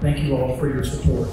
Thank you all for your support.